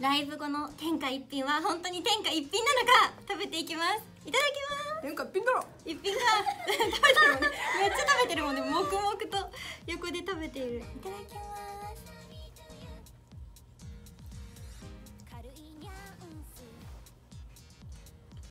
ライブ後の天下一品は本当に天下一品なのか食べていきます。いただきます。天下一品だろ。一品。が食べてるもんね。めっちゃ食べてるもんね。黙々と横で食べている。いただきます。